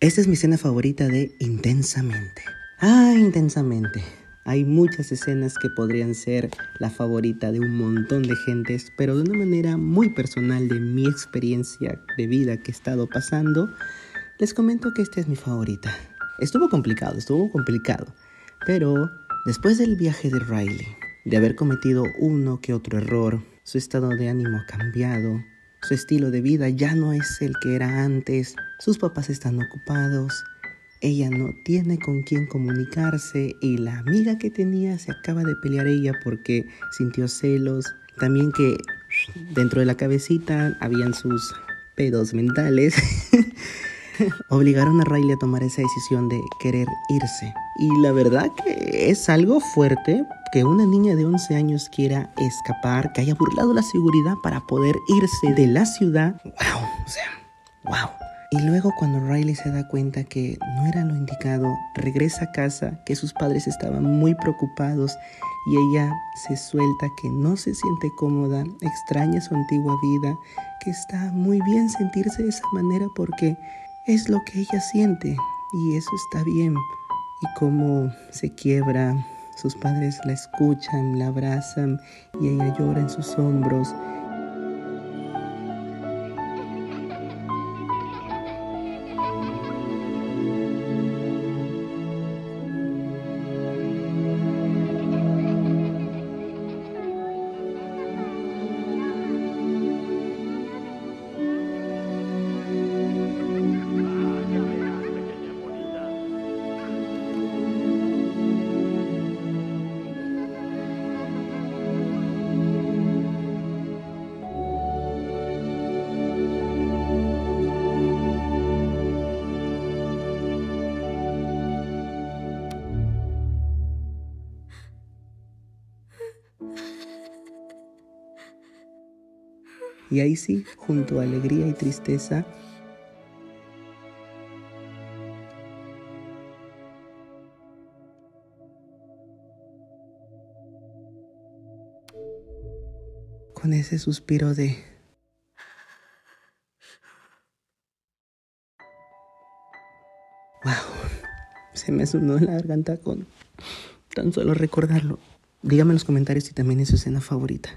Esta es mi escena favorita de Intensamente. Ah, Intensamente. Hay muchas escenas que podrían ser la favorita de un montón de gentes, pero de una manera muy personal de mi experiencia de vida que he estado pasando, les comento que esta es mi favorita. Estuvo complicado, estuvo complicado, pero después del viaje de Riley, de haber cometido uno que otro error, su estado de ánimo ha cambiado, su estilo de vida ya no es el que era antes, sus papás están ocupados, ella no tiene con quién comunicarse y la amiga que tenía se acaba de pelear ella porque sintió celos. También que dentro de la cabecita habían sus pedos mentales. Obligaron a Riley a tomar esa decisión de querer irse. Y la verdad que es algo fuerte que una niña de 11 años quiera escapar, que haya burlado la seguridad para poder irse de la ciudad. ¡Wow! O sea, ¡wow! Y luego cuando Riley se da cuenta que no era lo indicado, regresa a casa, que sus padres estaban muy preocupados y ella se suelta que no se siente cómoda, extraña su antigua vida, que está muy bien sentirse de esa manera porque es lo que ella siente y eso está bien. Y como se quiebra, sus padres la escuchan, la abrazan y ella llora en sus hombros Y ahí sí, junto a alegría y tristeza, con ese suspiro de... ¡Wow! Se me sonó la garganta con tan solo recordarlo. Dígame en los comentarios si también es su escena favorita.